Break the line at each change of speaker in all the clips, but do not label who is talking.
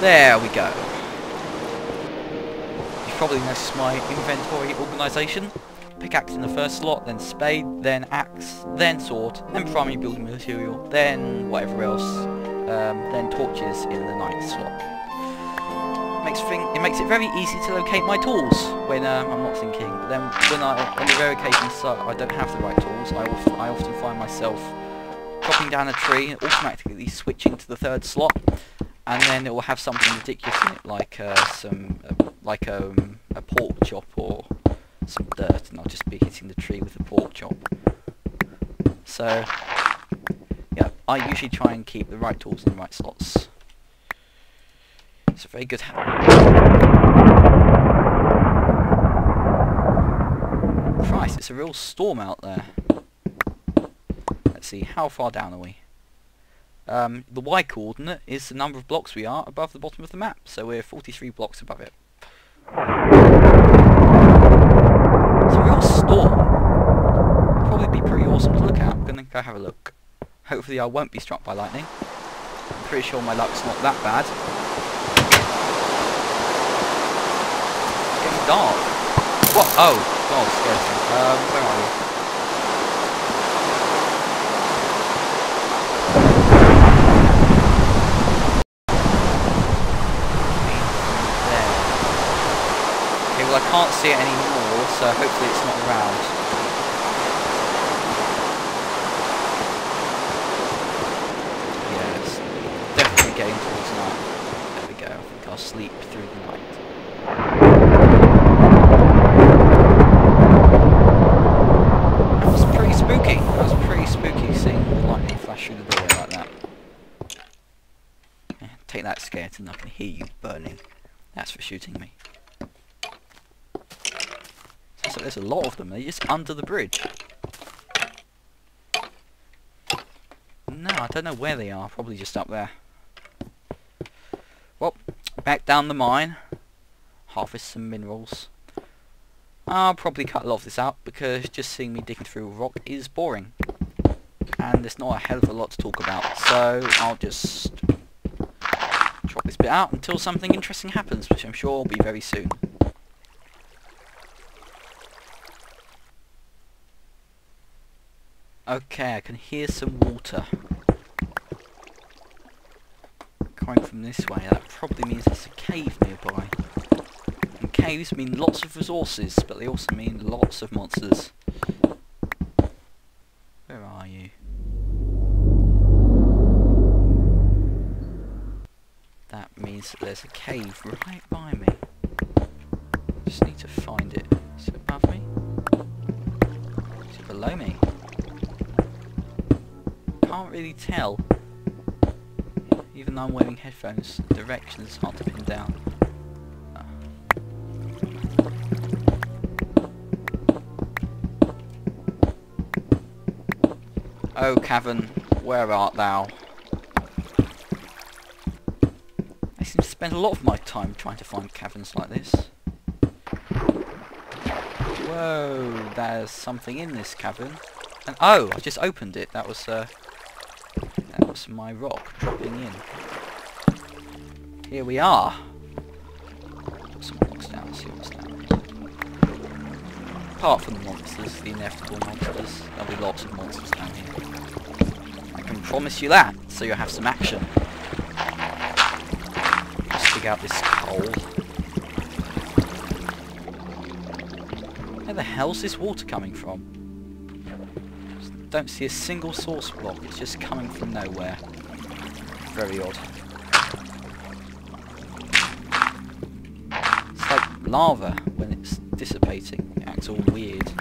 There we go. You've probably noticed my inventory organisation. Pickaxe in the first slot, then spade, then axe, then sword, then primary building material, then whatever else, um, then torches in the ninth slot. Makes thing, it makes it very easy to locate my tools when um, I'm not thinking. But then when I, on the rare occasions so I don't have the right tools, I, often, I often find myself chopping down a tree and automatically switching to the third slot and then it will have something ridiculous in it, like uh, some, uh, like um, a pork chop or some dirt, and I'll just be hitting the tree with a pork chop. So, yeah, I usually try and keep the right tools in the right slots. It's a very good habit. Christ, it's a real storm out there. Let's see, how far down are we? Um, the y coordinate is the number of blocks we are above the bottom of the map, so we're 43 blocks above it. It's a real storm. Probably be pretty awesome to look at. I'm gonna go have a look. Hopefully I won't be struck by lightning. I'm pretty sure my luck's not that bad. It's getting dark. What? Oh, God, scared me. Um, where are? There. Okay, well I can't see it anymore, so hopefully it's not around. Yes, definitely getting towards night. There we go, I think I'll sleep through the night. That was pretty spooky. That was pretty spooky seeing the lightning flash through the door like that. Take that, skeleton. I can hear you burning. That's for shooting me. There's a lot of them. They're just under the bridge. No, I don't know where they are. Probably just up there. Well, back down the mine. Harvest some minerals. I'll probably cut a lot of this out because just seeing me digging through rock is boring. And there's not a hell of a lot to talk about. So I'll just chop this bit out until something interesting happens, which I'm sure will be very soon. Okay, I can hear some water. Coming from this way, that probably means there's a cave nearby. And caves mean lots of resources, but they also mean lots of monsters. Where are you? That means that there's a cave right by me. Just need to find it. Is it above me? Is it below me? Can't really tell. Even though I'm wearing headphones, the direction's hard to pin down. Oh, cavern, where art thou? I seem to spend a lot of my time trying to find caverns like this. Whoa, there's something in this cavern. And oh, I just opened it. That was uh, my rock dropping in. Here we are. Put some rocks down. See what's down. Apart from the monsters, the inevitable monsters, there'll be lots of monsters down here. I can promise you that. So you'll have some action. Let's dig out this coal. Where the hell's this water coming from? Don't see a single source block, it's just coming from nowhere. Very odd. It's like lava when it's dissipating. It acts all weird.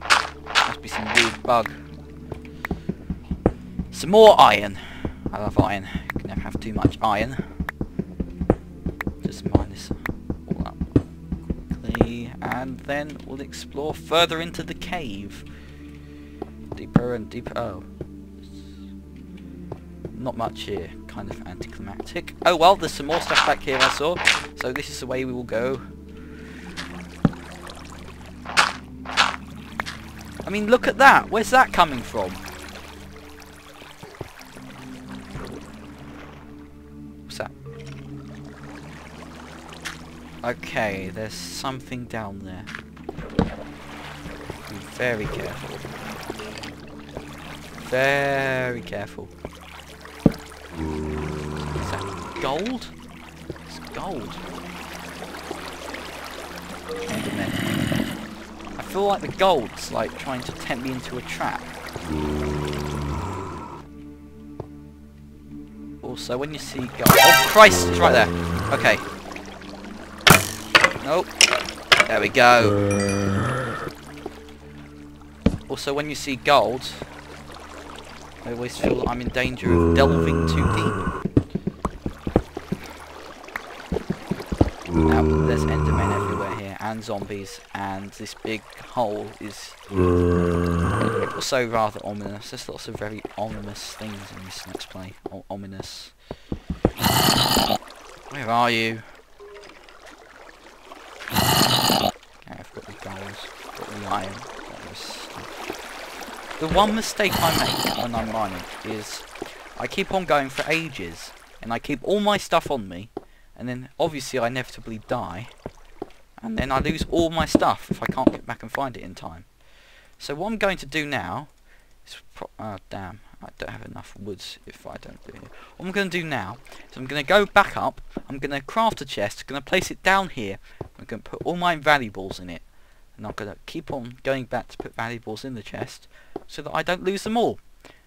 Must be some weird bug. Some more iron. I love iron. You can never have too much iron. Just mine and then we'll explore further into the cave. Deeper and deeper. Oh. Not much here. Kind of anticlimactic. Oh well, there's some more stuff back here I saw. So this is the way we will go. I mean, look at that. Where's that coming from? Okay, there's something down there. Be very careful. Very careful. Is that gold? It's gold. Enderman. I feel like the gold's like trying to tempt me into a trap. Also, when you see gold... Oh Christ, it's right there. Okay. Nope. There we go. Also, when you see gold, I always feel I'm in danger of delving too deep. Now, there's endermen everywhere here, and zombies, and this big hole is also rather ominous. There's lots of very ominous things in this let's play. O ominous. Where are you? Okay, the goals, got the iron, got this stuff. The one mistake I make when I'm mining is I keep on going for ages, and I keep all my stuff on me, and then obviously I inevitably die, and then I lose all my stuff if I can't get back and find it in time. So what I'm going to do now is... oh, damn. I don't have enough woods if I don't do it. What I'm going to do now is I'm going to go back up. I'm going to craft a chest. I'm going to place it down here. I'm going to put all my valuables in it. And I'm going to keep on going back to put valuables in the chest so that I don't lose them all.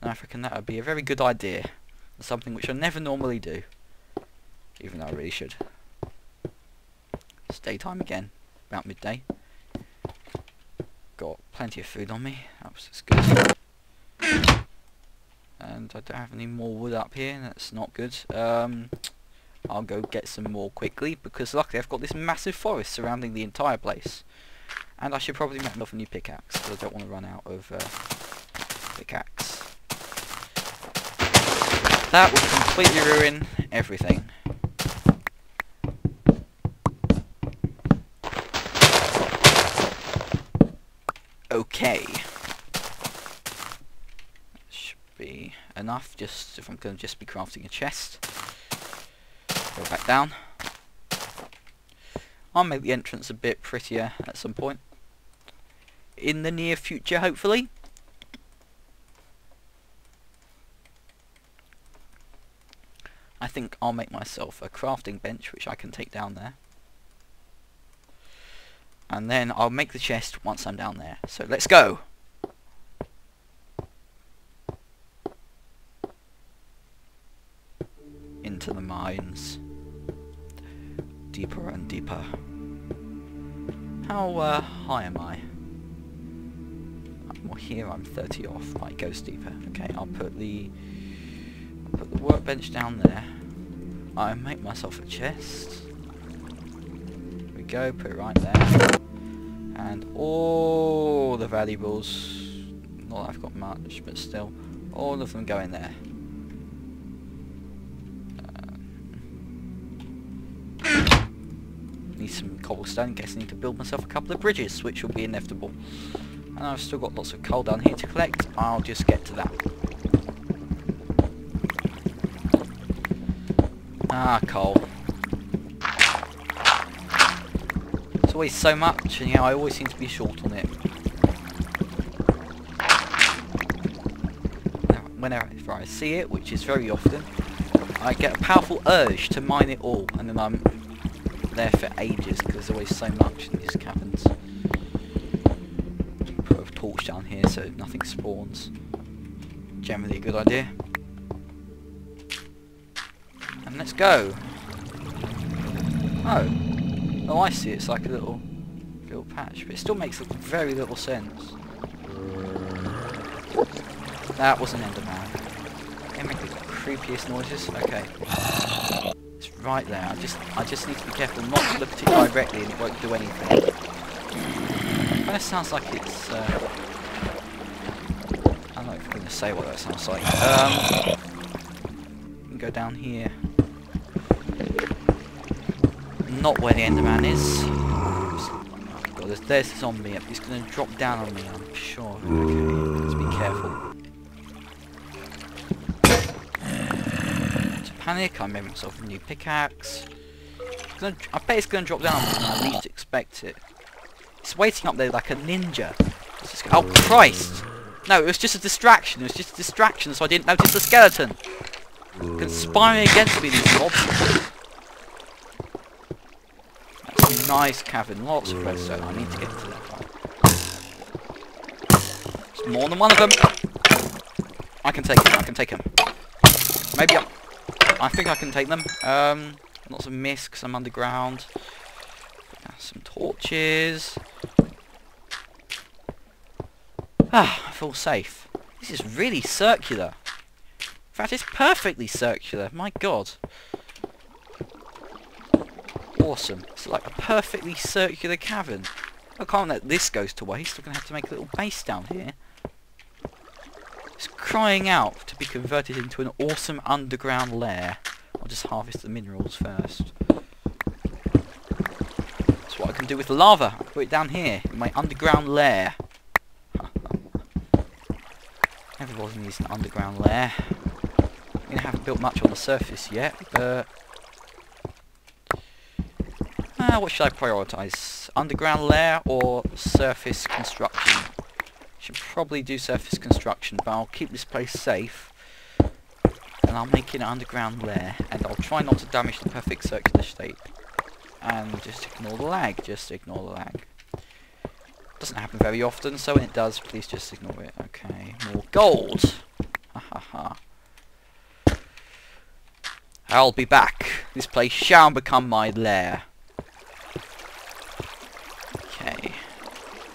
And I reckon that would be a very good idea. Something which I never normally do. Even though I really should. It's daytime again. About midday got plenty of food on me. That was good. And I don't have any more wood up here. That's not good. Um, I'll go get some more quickly because luckily I've got this massive forest surrounding the entire place. And I should probably make another new pickaxe because I don't want to run out of uh, pickaxe. That would completely ruin everything. Okay. Should be enough, just if I'm going to just be crafting a chest. Go back down. I'll make the entrance a bit prettier at some point. In the near future, hopefully. I think I'll make myself a crafting bench, which I can take down there and then I'll make the chest once I'm down there. So let's go! Into the mines. Deeper and deeper. How uh, high am I? Here I'm 30 off, might go steeper. Okay, I'll put the put the workbench down there. I make myself a chest. We go, put it right there and all the valuables not I've got much but still all of them go in there uh, need some cobblestone case I need to build myself a couple of bridges which will be inevitable and I've still got lots of coal down here to collect I'll just get to that ah coal It's always so much, and yeah, I always seem to be short on it. Whenever I see it, which is very often, I get a powerful urge to mine it all, and then I'm there for ages because there's always so much in these caverns. Down here so nothing spawns. Generally a good idea. And let's go. Oh. Oh, I see. It's like a little, little patch, but it still makes very little sense. That was an Enderman. They make the creepiest noises. Okay, it's right there. I just, I just need to be careful not to look at it directly, and it won't do anything. It kind of sounds like it's. Uh, I'm not going to say what that sounds like. Um, go down here not where the Enderman is. God, there's, there's a zombie. He's going to drop down on me, I'm sure. Okay, let's be careful. To panic, I made myself a new pickaxe. gonna, I bet it's gonna drop down when I least expect it. It's waiting up there like a ninja. Oh Christ! No, it was just a distraction. It was just a distraction, so I didn't notice the skeleton. Conspiring against me, these mobs. That's nice cavern. Lots of redstone. I need to get to that one. There's more than one of them. I can take them. I can take them. Maybe I... I think I can take them. Um, lots of mist 'cause I'm underground. Some torches. Ah, I feel safe. This is really circular. In fact, it's perfectly circular. My god. Awesome. It's like a perfectly circular cavern. I can't let this go to waste. I'm going to have to make a little base down here. It's crying out to be converted into an awesome underground lair. I'll just harvest the minerals first. That's what I can do with lava. I put it down here in my underground lair. Everybody needs an underground lair. We haven't built much on the surface yet, but... Uh, what should I prioritise? Underground lair or surface construction? Should probably do surface construction, but I'll keep this place safe. And I'll make it an underground lair, and I'll try not to damage the perfect circular shape. And just ignore the lag, just ignore the lag. Doesn't happen very often, so when it does, please just ignore it. Okay, more gold. Ha ha ha. I'll be back. This place shall become my lair. Okay.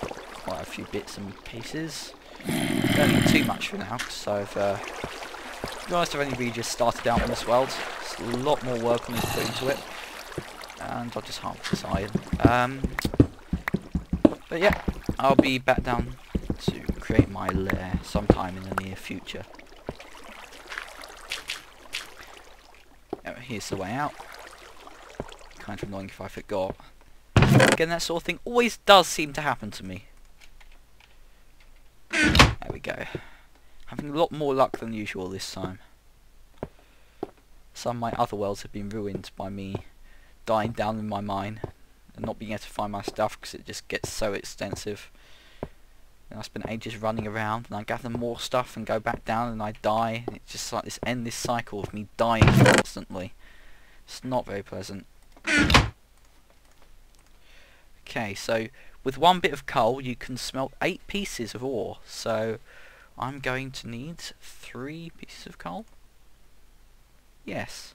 Quite a few bits and pieces. Don't need too much for now, so I've, uh, to be honest, I've only really just started out on this world. There's a lot more work on this put into it. And I'll just harvest this iron. Um, but yeah, I'll be back down to create my lair sometime in the near future. Oh, here's the way out. Kind of annoying if I forgot. Again, that sort of thing always does seem to happen to me. There we go. Having a lot more luck than usual this time. Some of my other worlds have been ruined by me dying down in my mine and not being able to find my stuff because it just gets so extensive. And I spend ages running around and I gather more stuff and go back down and I die. And it's just like this endless cycle of me dying constantly. It's not very pleasant. Okay, so with one bit of coal you can smelt eight pieces of ore. So I'm going to need three pieces of coal. Yes,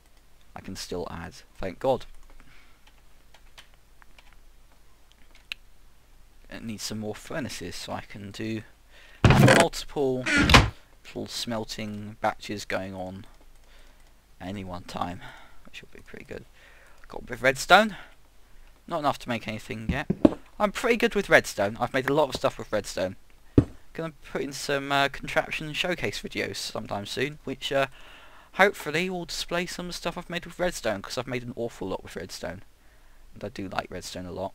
I can still add. Thank God. It needs some more furnaces so I can do multiple little smelting batches going on any one time, which will be pretty good. Got a bit of redstone. Not enough to make anything yet. I'm pretty good with redstone. I've made a lot of stuff with redstone. Gonna put in some uh, contraption showcase videos sometime soon, which uh, hopefully will display some stuff I've made with redstone, because I've made an awful lot with redstone. And I do like redstone a lot.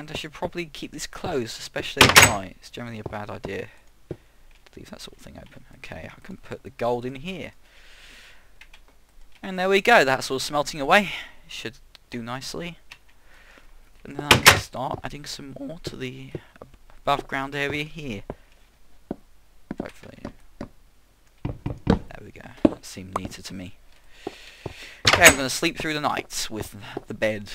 And I should probably keep this closed, especially at night. It's generally a bad idea to leave that sort of thing open. Okay, I can put the gold in here. And there we go, that's all smelting away. Should do nicely. And then I can start adding some more to the above ground area here. Hopefully. There we go. That seemed neater to me. Okay, I'm going to sleep through the night with the bed